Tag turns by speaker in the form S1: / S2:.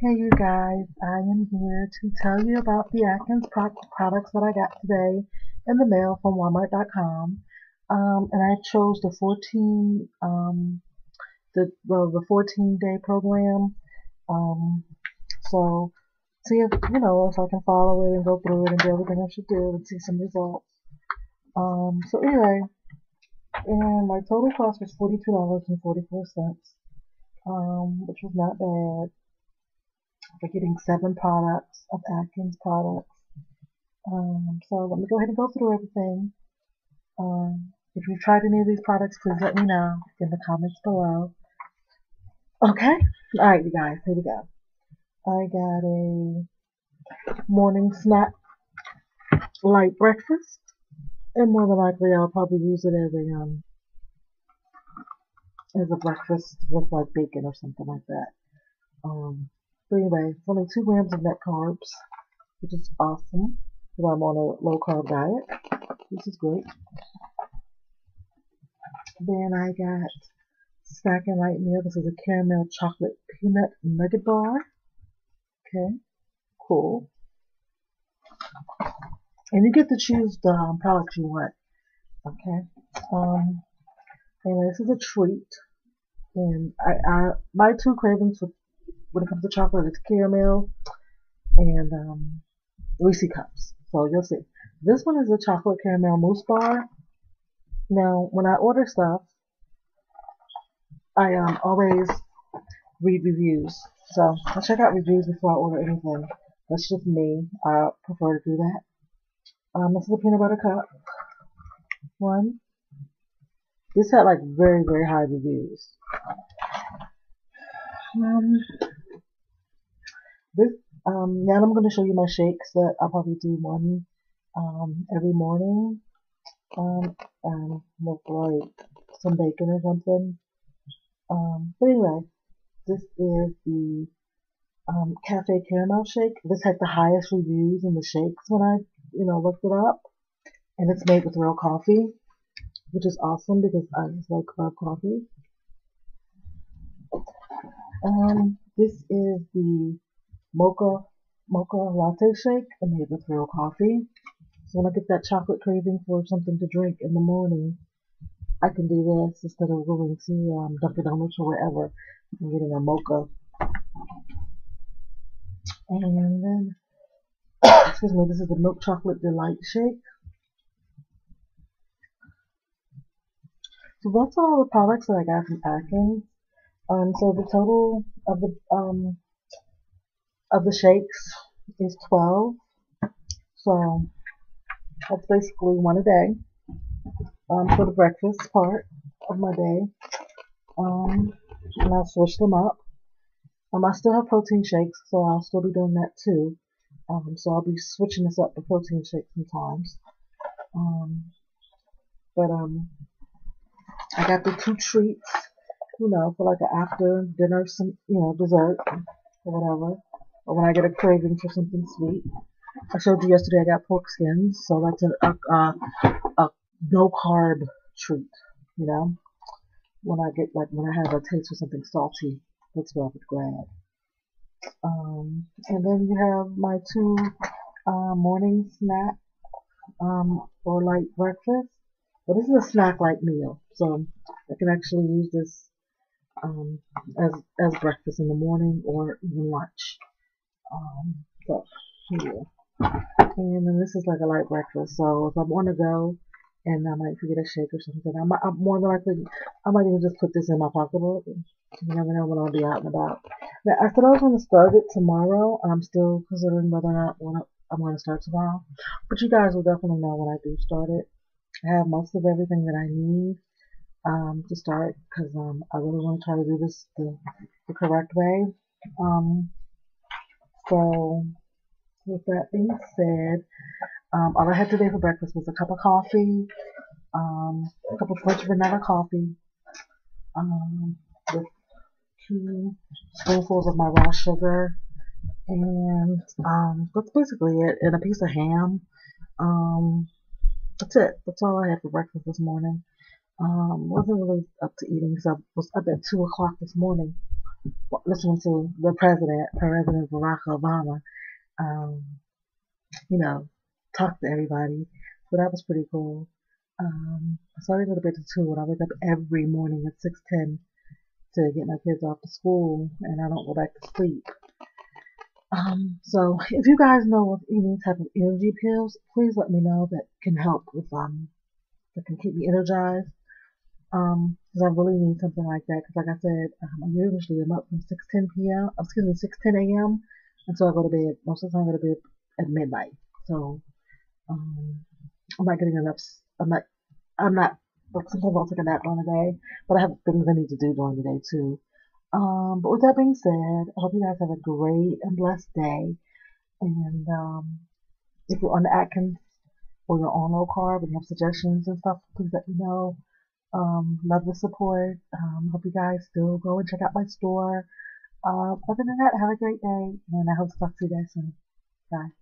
S1: Hey you guys, I am here to tell you about the Atkins pro products that I got today in the mail from Walmart.com. Um, and I chose the 14, um, the, well, the 14 day program. Um, so see if, you know, if I can follow it and go through it and do everything I should do and see some results. Um, so anyway, and my total cost was $42.44, um, which was not bad for getting seven products of Atkins products. Um, so let me go ahead and go through everything. Um, if you've tried any of these products, please let me know in the comments below. Okay? Alright, you guys, here we go. I got a morning snack light breakfast. And more than likely, I'll probably use it as a, um, as a breakfast with like bacon or something like that. Um, but anyway, it's only 2 grams of net carbs, which is awesome. Because I'm on a low carb diet. This is great. Then I got Snack and Light Meal. This is a caramel chocolate peanut nugget bar. Okay, cool. And you get to choose the um, product you want. Okay. Um, anyway, this is a treat. And I, I my two cravings for when it comes to chocolate, it's caramel and um, Reese cups. So you'll see. This one is a chocolate caramel mousse bar. Now, when I order stuff, I um, always read reviews. So I check out reviews before I order anything. That's just me. I prefer to do that. Um, this is a peanut butter cup. One. This had like very, very high reviews. Um, this um, now I'm going to show you my shakes that I probably do one um, every morning. Um, and with like some bacon or something. Um, but anyway, this is the um, Cafe Caramel Shake. This had the highest reviews in the shakes when I, you know, looked it up. And it's made with real coffee, which is awesome because I just like love coffee. Um, this is the mocha mocha latte shake and made with real coffee. So when I get that chocolate craving for something to drink in the morning, I can do this instead of going to um, Dunkin' Donuts or wherever and getting a mocha. And then, excuse me, this is the milk chocolate delight shake. So that's all the products that I got from Atkins. Um, so the total of the um, of the shakes is 12. So that's basically one a day um, for the breakfast part of my day. Um, and I'll switch them up. Um, I still have protein shakes, so I'll still be doing that too. Um, so I'll be switching this up for protein shakes sometimes. Um, but um, I got the two treats, you know, for like an after dinner, some you know, dessert or whatever or when I get a craving for something sweet. I showed you yesterday I got pork skins, so that's a, a, a, a no carb treat, you know. When I get like when I have a taste for something salty, that's what I would grab. Um, and then you have my two uh, morning snack um, or light breakfast. But this is a snack like meal, so I can actually use this um, as as breakfast in the morning or even lunch. Um, here. And then this is like a light breakfast. So if I want to go and I might forget a shake or something, I might, I'm more than likely, I might even just put this in my pocketbook. You never know when I'll be out and about. Now, I said I was going to start it tomorrow. I'm still considering whether or not I'm going to start tomorrow. But you guys will definitely know when I do start it. I have most of everything that I need um, to start because um, I really want to try to do this the, the correct way. Um, so, with that being said, um, all I had today for breakfast was a cup of coffee, um, a cup of French vanilla coffee, um, with two spoonfuls of my raw sugar, and um, that's basically it. And a piece of ham. Um, that's it. That's all I had for breakfast this morning. Um, wasn't really up to eating because I was up at two o'clock this morning. Listening to the president, President Barack Obama, um, you know, talk to everybody. So that was pretty cool. Um, I started to go to bed at two, and I wake up every morning at six ten to get my kids off to school, and I don't go back to sleep. Um, so if you guys know of any type of energy pills, please let me know that can help with um that can keep me energized. Um, because I really need something like that. Because like I said, um, I usually am up from 6:10 p.m. Excuse me, 6:10 a.m. until I go to bed. Most of the time, I go to bed at midnight. So um, I'm not getting enough. I'm not. I'm not. Like sometimes I'll take a nap during the day, but I have things I need to do during the day too. Um, but with that being said, I hope you guys have a great and blessed day. And um, if you're on the Atkins or you're on low carb and you have suggestions and stuff, please let me know. Um, love the support. Um, hope you guys still go and check out my store. Uh, other than that, have a great day, and I hope to talk to you guys soon. Bye.